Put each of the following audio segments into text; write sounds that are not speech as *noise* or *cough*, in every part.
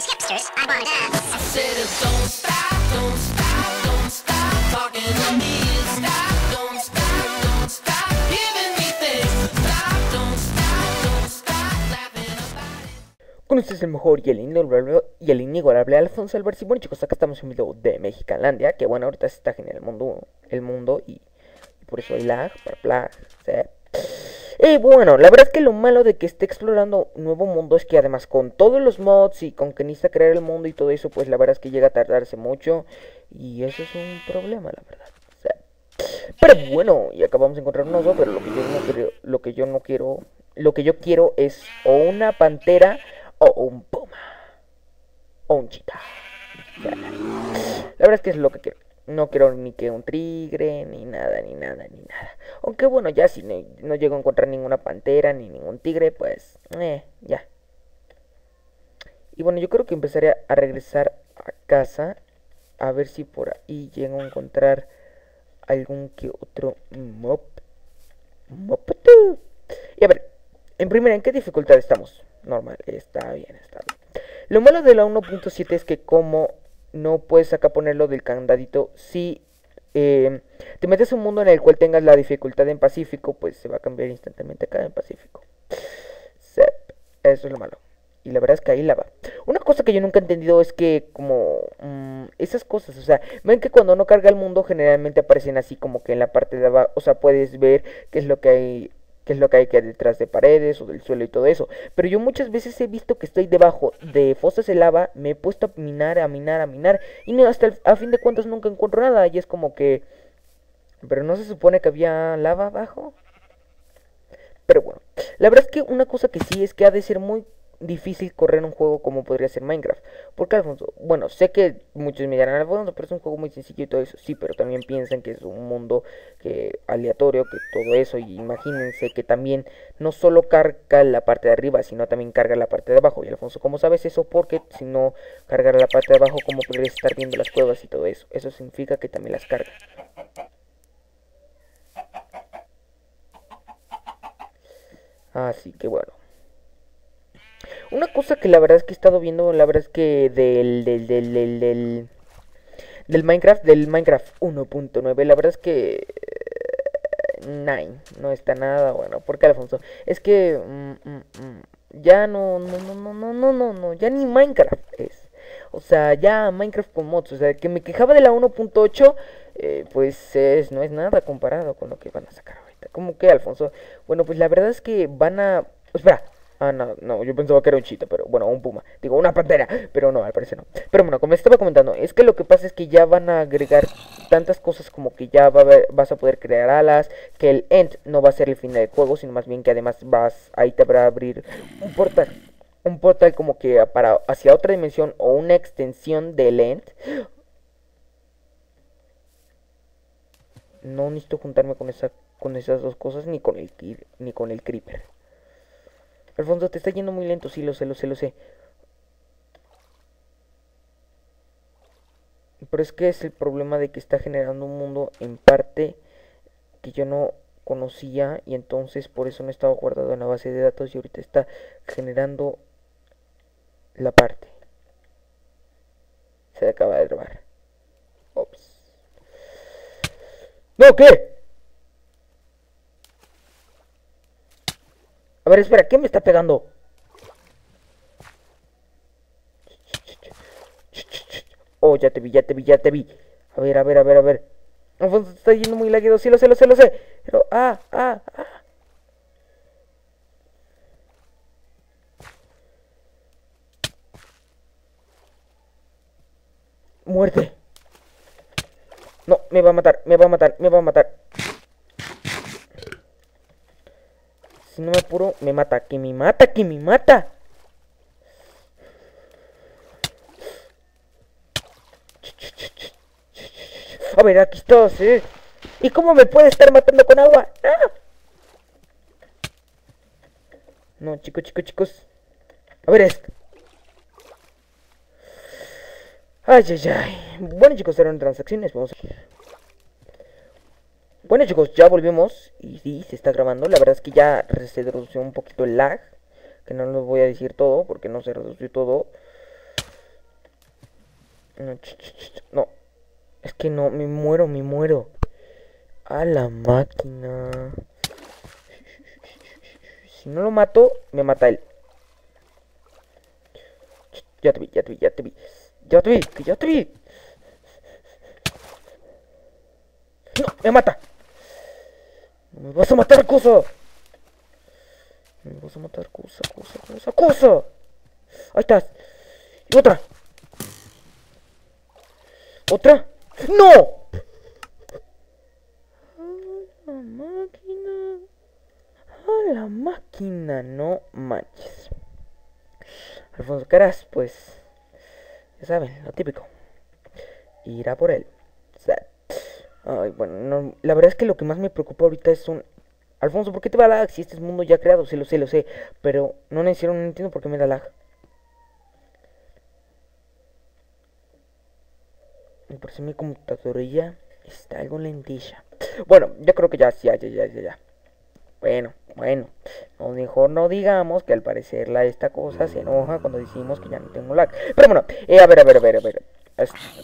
those hipsters, I wanna dance. I said don't stop, don't stop, don't stop talking to me. Stop, don't stop, don't stop giving me things. Stop, don't stop, don't stop laughing about it. Con ustedes el mejor y el inigualable, y el inigualable Alfonso Alberti. Bueno chicos, acá estamos en un video de Mexicanlandia, que bueno, ahorita se está generando el mundo, el mundo y, y por eso hay lag, para ¿sí? Y bueno, la verdad es que lo malo de que esté explorando nuevo mundo es que además con todos los mods y con que necesita crear el mundo y todo eso, pues la verdad es que llega a tardarse mucho y eso es un problema, la verdad. O sea, pero bueno, y acabamos de encontrar un oso, pero lo que yo no quiero, lo que yo no quiero, lo que yo quiero es o una pantera o un puma o un chita. La verdad es que es lo que quiero. No quiero ni que un tigre, ni nada, ni nada, ni nada. Aunque bueno, ya si no, no llego a encontrar ninguna pantera, ni ningún tigre, pues, eh, ya. Y bueno, yo creo que empezaré a regresar a casa. A ver si por ahí llego a encontrar algún que otro mop. Mopetu. Y a ver, en primera, ¿en qué dificultad estamos? Normal, está bien, está bien. Lo malo de la 1.7 es que como no puedes acá ponerlo del candadito, si eh, te metes un mundo en el cual tengas la dificultad en Pacífico, pues se va a cambiar instantáneamente acá en Pacífico. Sep, eso es lo malo. Y la verdad es que ahí la va. Una cosa que yo nunca he entendido es que como mm, esas cosas, o sea, ven que cuando no carga el mundo generalmente aparecen así como que en la parte de abajo, o sea, puedes ver qué es lo que hay qué es lo que hay que detrás de paredes o del suelo y todo eso. Pero yo muchas veces he visto que estoy debajo de fosas de lava, me he puesto a minar, a minar, a minar, y no, hasta a fin de cuentas nunca encuentro nada. Y es como que... Pero no se supone que había lava abajo. Pero bueno, la verdad es que una cosa que sí es que ha de ser muy difícil correr un juego como podría ser Minecraft. Porque Alfonso, bueno, sé que muchos me dirán, Alfonso, pero es un juego muy sencillo y todo eso. Sí, pero también piensan que es un mundo que aleatorio, que todo eso. Y imagínense que también no solo carga la parte de arriba, sino también carga la parte de abajo. Y Alfonso, ¿cómo sabes eso? Porque si no cargara la parte de abajo, ¿cómo podrías estar viendo las cuevas y todo eso? Eso significa que también las carga. Así que bueno. Una cosa que la verdad es que he estado viendo, la verdad es que del, del, del, del, del, Minecraft, del Minecraft 1.9, la verdad es que... 9, no está nada bueno. ¿Por qué, Alfonso? Es que... Mm, mm, mm, ya no, no, no, no, no, no, no, no, ya ni Minecraft es. O sea, ya Minecraft con mods. O sea, que me quejaba de la 1.8, eh, pues es, no es nada comparado con lo que van a sacar ahorita. ¿Cómo que, Alfonso? Bueno, pues la verdad es que van a... Espera, Ah, no, no, yo pensaba que era un chita, pero bueno, un puma. Digo, una pantera, pero no, al parecer no. Pero bueno, como estaba comentando, es que lo que pasa es que ya van a agregar tantas cosas como que ya vas a poder crear alas, que el end no va a ser el final del juego, sino más bien que además vas, ahí te a abrir un portal. Un portal como que para hacia otra dimensión o una extensión del end. No necesito juntarme con esa con esas dos cosas ni con el ni con el creeper. Alfonso, te está yendo muy lento, sí, lo sé, lo sé, lo sé. Pero es que es el problema de que está generando un mundo en parte que yo no conocía y entonces por eso no estaba guardado en la base de datos y ahorita está generando la parte. Se acaba de grabar. Ops. ¿No qué? A ver, espera, ¿qué me está pegando? Oh, ya te vi, ya te vi, ya te vi. A ver, a ver, a ver, a ver. Alfonso, está yendo muy laguido, sí lo sé, lo sé, lo sé. Pero, ah, ah, ah. Muerte. No, me va a matar, me va a matar, me va a matar. Si no me apuro, me mata. Que me mata, que me mata. A ver, aquí estás, ¿eh? ¿Y cómo me puede estar matando con agua? ¡Ah! No, chicos, chicos, chicos. A ver esto. Ay, ay, ay. Bueno, chicos, eran transacciones. Vamos a... Bueno chicos, ya volvimos y sí, se está grabando. La verdad es que ya se redució un poquito el lag. Que no les voy a decir todo porque no se redució todo. No, no. Es que no, me muero, me muero. A la máquina. Si no lo mato, me mata él. Ya te vi, ya te vi, ya te vi. Ya te vi, que ya te vi. No, me mata. Me vas a matar, cosa. No me vas a matar, cosa, cosa, cosa, cosa. Ahí estás. Y otra. ¿Otra? ¡No! A la máquina. A la máquina, no manches. Alfonso Caras, pues. Ya saben, lo típico. Irá por él. Ay, bueno, no, la verdad es que lo que más me preocupa ahorita es un... Alfonso, ¿por qué te va lag si este es mundo ya creado? Sí, lo sé, lo sé. Pero no necesito, no entiendo por qué me da lag. Me parece mi computadora está algo lentilla. Bueno, yo creo que ya, ya, ya, ya, ya, ya. Bueno, bueno. No, mejor no digamos que al parecer la esta cosa se enoja cuando decimos que ya no tengo lag. Pero bueno, eh, a ver, a ver, a ver, a ver.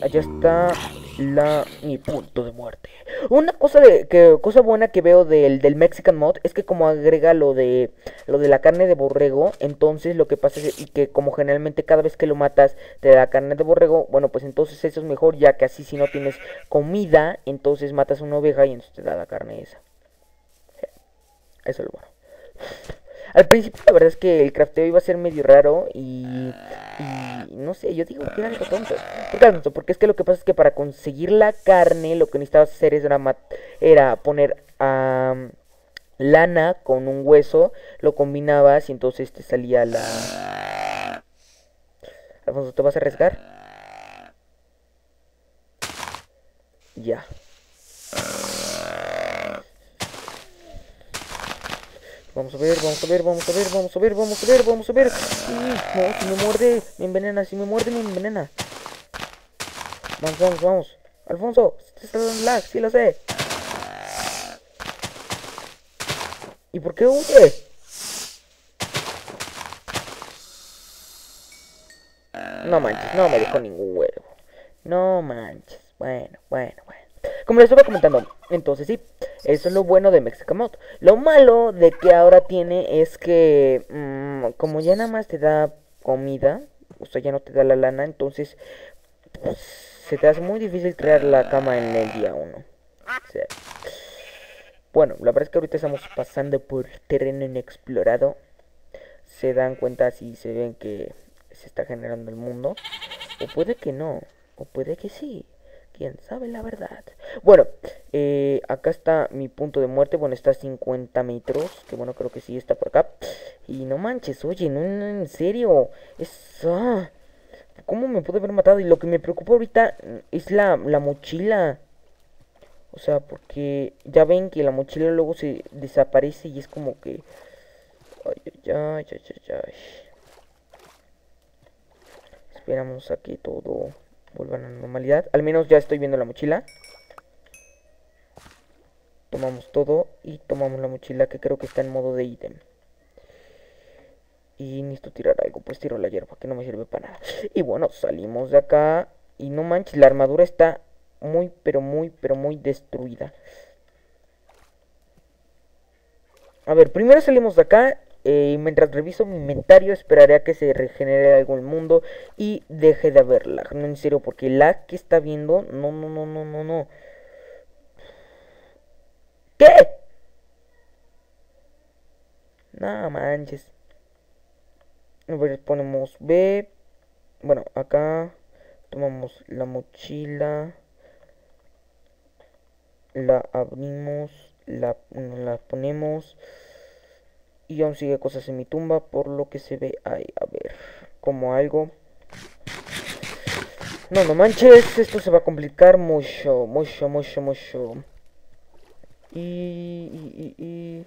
Allá está la mi punto de muerte. Una cosa de que cosa buena que veo del, del Mexican mod es que como agrega lo de lo de la carne de borrego, entonces lo que pasa es y que como generalmente cada vez que lo matas te da carne de borrego, bueno, pues entonces eso es mejor ya que así si no tienes comida, entonces matas una oveja y entonces te da la carne esa. Eso es lo bueno. Al principio la verdad es que el crafteo iba a ser medio raro y, y no sé, yo digo que era algo tonto. ¿Por qué? Porque es que lo que pasa es que para conseguir la carne lo que necesitabas hacer era, era poner am, lana con un hueso, lo combinabas y entonces te salía la... Alfonso, ¿te vas a arriesgar? Ya. Vamos a ver, vamos a ver, vamos a ver, vamos a ver, vamos a ver, vamos a ver. Y, no, si me muerde, me envenena, si me muerde, me envenena. Vamos, vamos, vamos. Alfonso, te está dando lag, sí lo sé. ¿Y por qué huye? No manches, no me dejó ningún huevo. No manches. Bueno, bueno, bueno. Como les estaba comentando, entonces sí, eso es lo bueno de Mexican Mod. Lo malo de que ahora tiene es que, mm, como ya nada más te da comida, o sea, ya no te da la lana, entonces pues, se te hace muy difícil crear la cama en el día 1. Bueno, la verdad es que ahorita estamos pasando por terreno inexplorado. Se dan cuenta si se ven que se está generando el mundo. O puede que no. O puede que sí. Quién sabe la verdad. Bueno, eh, acá está mi punto de muerte. Bueno, está a 50 metros. Que bueno, creo que sí está por acá. Y no manches, oye, no, en serio. Es. ah, ¿Cómo me pude haber matado? Y lo que me preocupa ahorita es la, la mochila. O sea, porque ya ven que la mochila luego se desaparece y es como que... Ay, ay, ay, ay, ay, ay. Esperamos a que todo vuelva a la normalidad. Al menos ya estoy viendo la mochila. Tomamos todo y tomamos la mochila que creo que está en modo de ítem. Y necesito tirar algo, pues tiro la hierba que no me sirve para nada. Y bueno, salimos de acá. Y no manches, la armadura está muy, pero muy, pero muy destruida. A ver, primero salimos de acá. Eh, mientras reviso mi inventario, esperaré a que se regenere algo el mundo y deje de haber lag. No, en serio, porque lag que está viendo, no, no, no, no, no, no. ¿Qué? No manches. A ver, ponemos B. Bueno, acá tomamos la mochila. La abrimos. La, la ponemos. Y aún sigue cosas en mi tumba. Por lo que se ve ahí. A ver. Como algo. No, no manches. Esto se va a complicar mucho. Mucho, mucho, mucho. Y, y, y, y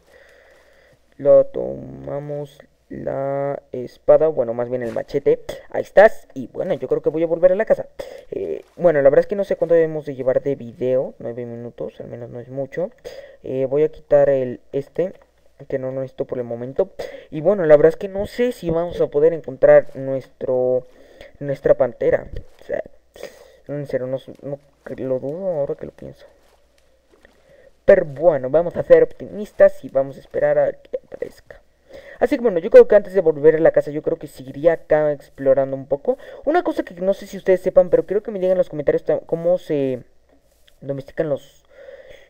lo tomamos la espada, bueno, más bien el machete. Ahí estás. Y bueno, yo creo que voy a volver a la casa. Eh, bueno, la verdad es que no sé cuánto debemos de llevar de video. 9 minutos, al menos no es mucho. Eh, voy a quitar el este, que no necesito por el momento. Y bueno, la verdad es que no sé si vamos a poder encontrar nuestro nuestra pantera. O sea, en serio, no, lo dudo ahora que lo pienso. Pero bueno, vamos a ser optimistas y vamos a esperar a que aparezca. Así que bueno, yo creo que antes de volver a la casa, yo creo que seguiría acá explorando un poco. Una cosa que no sé si ustedes sepan, pero quiero que me digan en los comentarios ta- cómo se domestican los,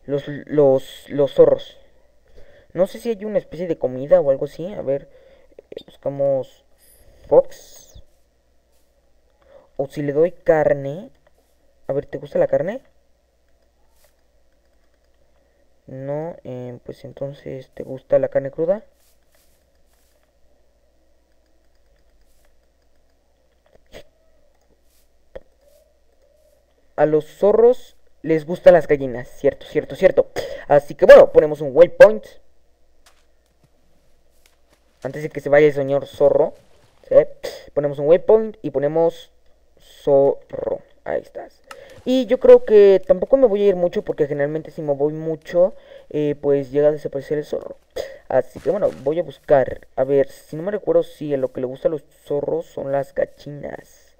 los, los, los zorros. No sé si hay una especie de comida o algo así. A ver, eh, buscamos Fox. O si le doy carne. A ver, ¿te gusta la carne? No, eh, pues entonces, ¿te gusta la carne cruda? A los zorros les gustan las gallinas, cierto, cierto, cierto. Así que bueno, ponemos un waypoint. Antes de que se vaya el señor zorro, ¿sí? ponemos un waypoint y ponemos zorro. Ahí estás. Y yo creo que tampoco me voy a ir mucho porque generalmente si me voy mucho, eh, pues llega a desaparecer el zorro. Así que bueno, voy a buscar. A ver, si no me recuerdo si a lo que le gusta a los zorros son las gallinas.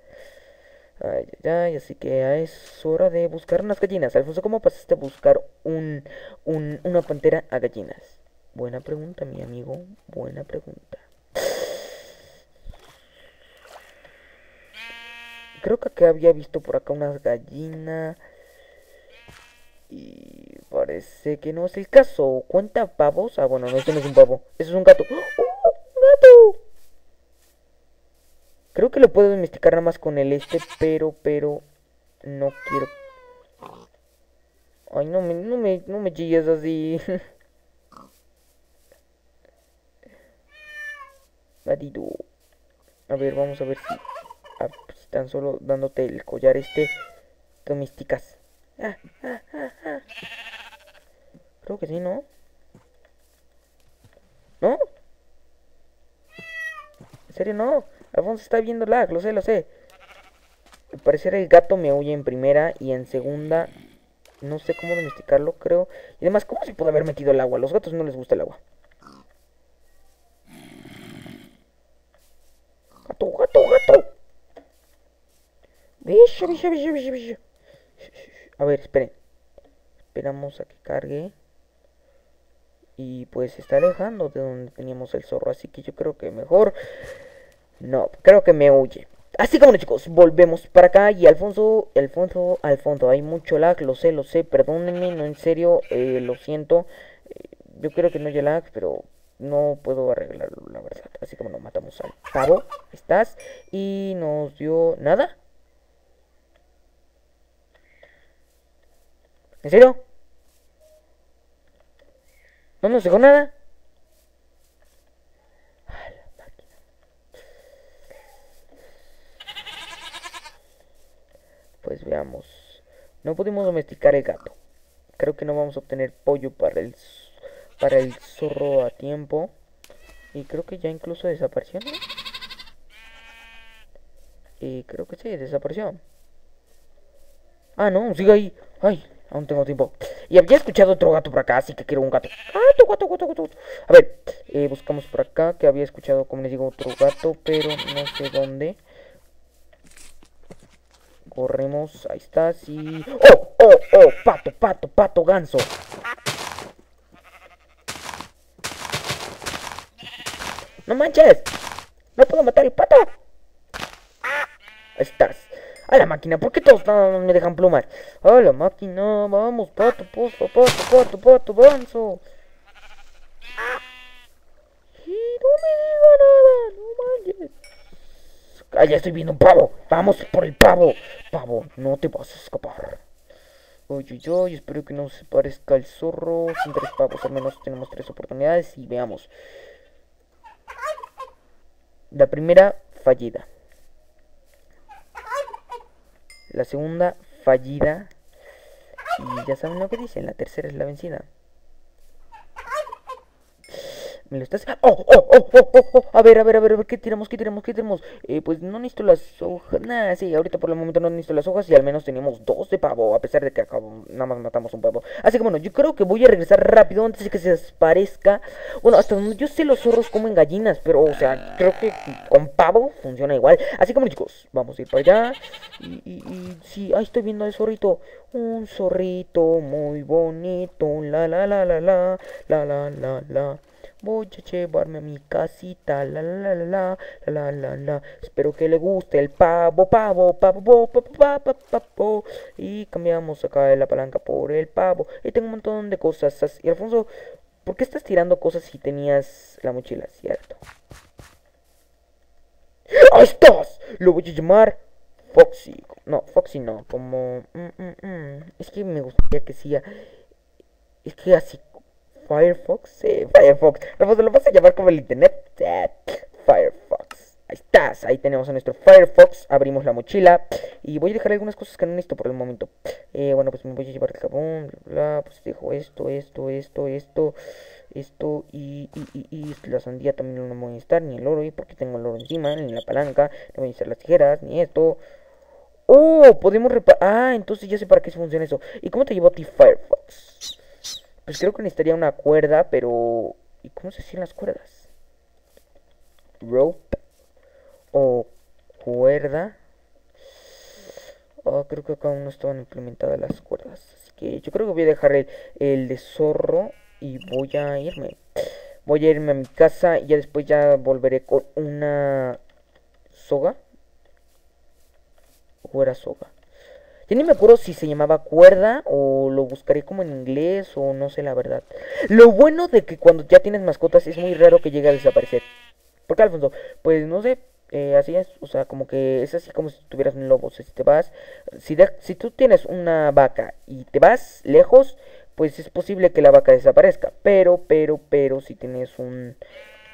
Ay, ay, ay, así que es hora de buscar unas gallinas. Alfonso, ¿cómo pasaste a buscar un, un- una pantera a gallinas? Buena pregunta, mi amigo. Buena pregunta. Creo que acá había visto por acá unas gallinas. Y parece que no es el caso. ¿Cuenta pavos? Ah, bueno, no, este no es un pavo. Eso es un gato. ¡Oh, un gato! Creo que lo puedo domesticar nada más con el este, pero, pero, no quiero. Ay, no me, no me, no me chilles así. *laughs* A ver, vamos a ver si, ah, si tan solo dándote el collar este, domesticas. Ah, ah. Creo que sí, ¿no? ¿No? En serio, no. Alfonso está viendo lag, lo sé, lo sé. Al parecer el gato me huye en primera y en segunda no sé cómo domesticarlo, creo. Y además, ¿cómo se puede haber metido el agua? Los gatos no les gusta el agua. Gato, gato, gato. Bicho, bicho, bicho, bicho, bicho. A ver, esperen. Esperamos a que cargue. Y pues está alejando de donde teníamos el zorro. Así que yo creo que mejor no, creo que me huye. Así que bueno chicos, volvemos para acá y Alfonso, Alfonso, Alfonso, hay mucho lag, lo sé, lo sé, perdónenme, no en serio, eh, lo siento. Eh, yo creo que no haya lag, pero no puedo arreglarlo, la verdad. Así que bueno, matamos al pavo, estás, y nos dio nada. ¿En serio? ¿No nos dejó nada? Pues veamos. No pudimos domesticar el gato. Creo que no vamos a obtener pollo para el para el zorro a tiempo. Y creo que ya incluso desapareció, ¿no? Y creo que sí, desapareció. Ah, no, sigue ahí. Ay, aún tengo tiempo. Y había escuchado otro gato por acá, así que quiero un gato. Gato, gato, gato, gato. gato. A ver, eh, buscamos por acá, que había escuchado, como les digo, otro gato, pero no sé dónde. Corremos, ahí está, sí. ¡Oh, oh, oh! Pato, pato, pato, ganso. ¡No manches! ¡No puedo matar el pato! Estás. A la máquina, ¿por qué todos me dejan plumar? A la máquina, vamos, pato, pato, pato, pato, pato, ganso. Y no me diga nada, no manches. Ah, ya estoy viendo un pavo. Vamos por el pavo. Pavo, no te vas a escapar. Uy, uy, espero que no se parezca el zorro. Sin tres pavos, al menos tenemos tres oportunidades y veamos. La primera, fallida. La segunda, fallida. Y ya saben lo que dicen, la tercera es la vencida. ¿Me lo estás...? ¡Oh, oh, oh, oh, oh, oh! A ver, a ver, a ver, a ver, ¿qué tiramos, qué tiramos, qué tiramos? Eh, pues no necesito las hojas... Nah, sí, ahorita por el momento no necesito las hojas y al menos tenemos dos de pavo, a pesar de que acabo, nada más matamos un pavo. Así que bueno, yo creo que voy a regresar rápido antes de que se desaparezca. Bueno, hasta donde yo sé los zorros comen gallinas, pero, o sea, creo que con pavo funciona igual. Así que bueno, chicos, vamos a ir para allá. Y, sí, ahí estoy viendo al zorrito. Un zorrito muy bonito, la la la la la, la la la la. Voy a llevarme a mi casita, la la la la, la la la. la. Espero que le guste el pavo, pavo, pavo, pavo, pavo, pavo. Y cambiamos acá de la palanca por el pavo. Y tengo un montón de cosas. Y Alfonso, ¿por qué estás tirando cosas si tenías la mochila, cierto? ¡Ahí estás! Lo voy a llamar Foxy. No, Foxy no, como... Mm, mm, mm. Es que me gustaría que sea Es que así Firefox, sí, Firefox. Alfonso, ¿lo vas a llamar como el internet? Firefox. Ahí estás, ahí tenemos a nuestro Firefox. Abrimos la mochila y voy a dejar algunas cosas que no necesito por el momento. Eh, bueno, pues me voy a llevar el jabón, bla, bla, pues dejo esto, esto, esto, esto, esto y, y, y, la sandía también no me voy a necesitar, ni el oro, y porque tengo el oro encima, ni la palanca, no voy a necesitar las tijeras, ni esto. Oh, podemos reparar. Ah, entonces ya sé para qué funciona eso. ¿Y cómo te llevó a ti Firefox? Pues creo que necesitaría una cuerda, pero... ¿Y cómo se hacían las cuerdas? Rope. O cuerda. Oh, creo que acá aún no estaban implementadas las cuerdas. Así que yo creo que voy a dejar el, el de zorro y voy a irme. Voy a irme a mi casa y ya después ya volveré con una soga. ¿O era soga? Ya ni me acuerdo si se llamaba cuerda o lo buscaré como en inglés o no sé la verdad. Lo bueno de que cuando ya tienes mascotas es muy raro que llegue a desaparecer. ¿Por qué, Alfonso? Pues no sé, eh, así es, o sea, como que es así como si tuvieras un lobo. O sea, si te vas, si, si tú tienes una vaca y te vas lejos, pues es posible que la vaca desaparezca. Pero, pero, pero, si tienes un,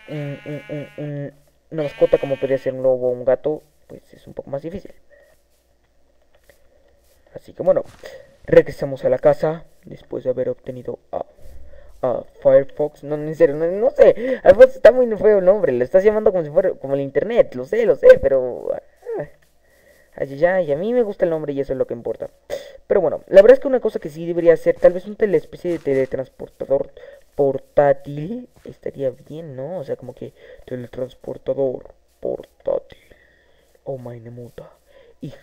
un, un- un- un- una mascota como podría ser un lobo o un gato, pues es un poco más difícil. Así que bueno, regresamos a la casa después de haber obtenido a, a Firefox. No, en serio, no, no sé. Alfonso está muy feo el nombre. Lo estás llamando como si fuera como el internet. Lo sé, lo sé, pero. ah, Ay, ya, y a mí me gusta el nombre y eso es lo que importa. Pero bueno, la verdad es que una cosa que sí debería ser, tal vez un telespecie de teletransportador portátil estaría bien, ¿no? O sea, como que teletransportador portátil. Oh, meine Mutter.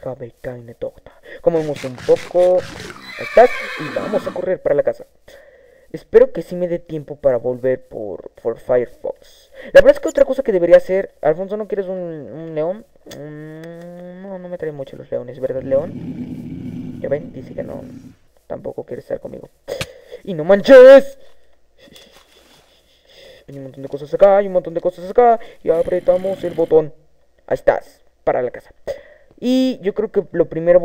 Habe keine Tochter. Comemos un poco. Estás. Y vamos a correr para la casa. Espero que sí me dé tiempo para volver por, por Firefox. La verdad es que otra cosa que debería hacer. Alfonso, ¿no quieres un, un león? Mm, no, no me traen mucho los leones, ¿verdad, león? Ya ven, dice que no. Tampoco quiere estar conmigo. ¡Y no manches! Hay un montón de cosas acá, hay un montón de cosas acá. Y apretamos el botón. Ahí estás, para la casa. Y yo creo que lo primero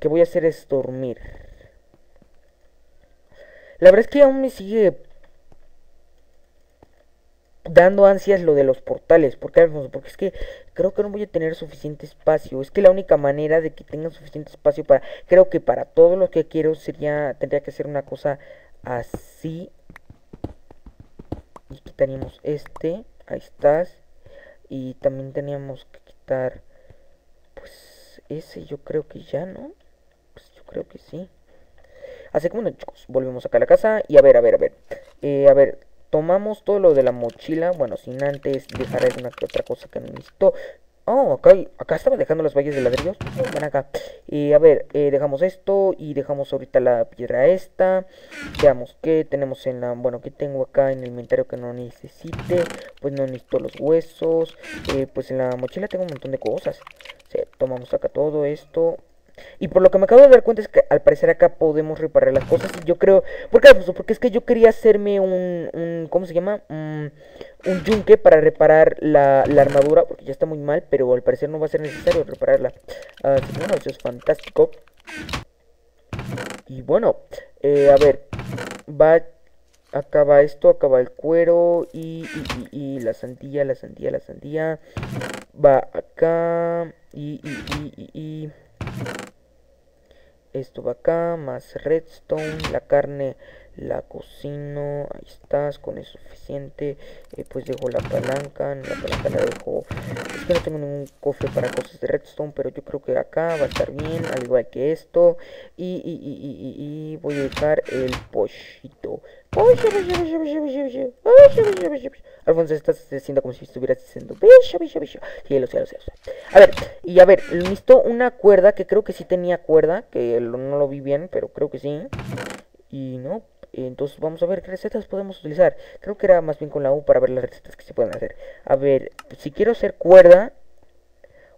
que voy a hacer es dormir. La verdad es que aún me sigue dando ansias lo de los portales. ¿Por qué, Alfonso? Porque es que creo que no voy a tener suficiente espacio. Es que la única manera de que tenga suficiente espacio para... Creo que para todo lo que quiero sería... Tendría que hacer una cosa así. Y quitaríamos este. Ahí estás. Y también teníamos que quitar... Ese yo creo que ya, ¿no? Pues yo creo que sí. Así que bueno, chicos, volvemos acá a la casa. Y a ver, a ver, a ver. Eh, a ver, tomamos todo lo de la mochila. Bueno, sin antes dejar alguna que otra cosa que necesito. Oh, acá, acá estaba dejando las vallas de ladrillos. Oh, ven acá. Y a ver, eh, dejamos esto y dejamos ahorita la piedra esta. Veamos qué tenemos en la... Bueno, qué tengo acá en el inventario que no necesite. Pues no necesito los huesos. Eh, pues en la mochila tengo un montón de cosas. Tomamos acá todo esto. Y por lo que me acabo de dar cuenta es que al parecer acá podemos reparar las cosas. Y yo creo. ¿Por qué, Alfonso? Porque es que yo quería hacerme un. un ¿Cómo se llama? Un, un yunque para reparar la, la armadura. Porque ya está muy mal. Pero al parecer no va a ser necesario repararla. Bueno, eso es fantástico. Y bueno, eh, a ver. Va. Acaba esto, acaba el cuero. Y, y, y, y la sandía, la sandía, la sandía. Va acá. Y, y, y, y. Esto acá, más redstone, la carne la cocino, ahí estás, con eso suficiente, eh, pues dejo la palanca, la palanca la dejo, es que no tengo ningún cofre para cosas de redstone, pero yo creo que acá va a estar bien, al igual que esto, y, voy a dejar el pollito, Alfonso estás diciendo como si estuvieras diciendo Sí, lo sé, lo sé, A ver, y a ver, listo una cuerda que creo que sí tenía cuerda, que no lo vi bien, pero creo que sí. Y no, entonces vamos a ver qué recetas podemos utilizar. Creo que era más bien con la U para ver las recetas que se pueden hacer. A ver, si quiero hacer cuerda,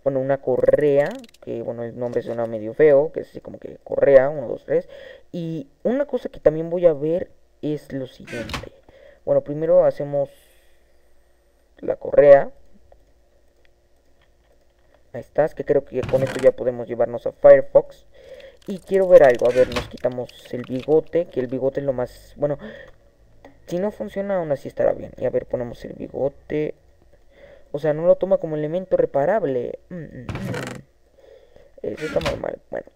bueno, una correa, que bueno, el nombre suena medio feo, que es así como que correa, 1, 2, 3. Y una cosa que también voy a ver es lo siguiente. Bueno, primero hacemos la correa. Ahí estás, que creo que con esto ya podemos llevarnos a Firefox. Y quiero ver algo, a ver, nos quitamos el bigote, que el bigote es lo más... Bueno, si no funciona aún así estará bien. Y a ver, ponemos el bigote. O sea, no lo toma como elemento reparable. Mm, mm, mm. Eso está mal. Bueno,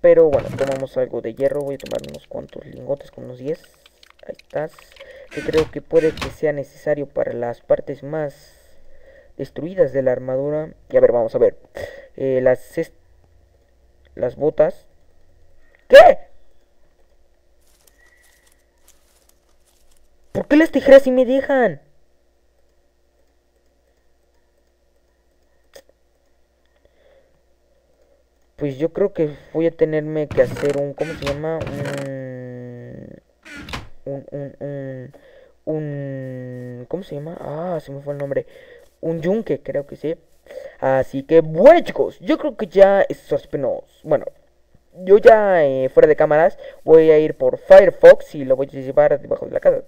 pero bueno, tomamos algo de hierro. Voy a tomar unos cuantos lingotes, con unos 10. Ahí estás. Que creo que puede que sea necesario para las partes más destruidas de la armadura. Y a ver, vamos a ver. Eh, las, las botas. ¿Qué? ¿Por qué las tijeras sí me dejan? Pues yo creo que voy a tenerme que hacer un... ¿Cómo se llama? Un un, un, un, ¿cómo se llama? Ah, se me fue el nombre. Un yunque, creo que sí. Así que, bueno chicos, yo creo que ya es menos. Bueno, yo ya eh, fuera de cámaras voy a ir por Firefox y lo voy a llevar debajo de la casa.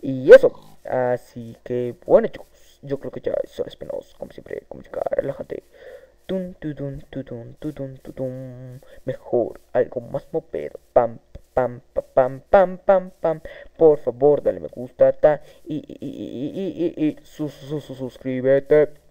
Y eso, así que, bueno chicos, yo creo que ya es menos. Como siempre, comunicar, relájate. Tun, tutun, tutun, tutun, tutun. Mejor, algo más mopedo. Pam, pam, pam, pam, pam, pam. Por favor, dale me gusta ta, y, y, y, y, y, y, y, suscríbete.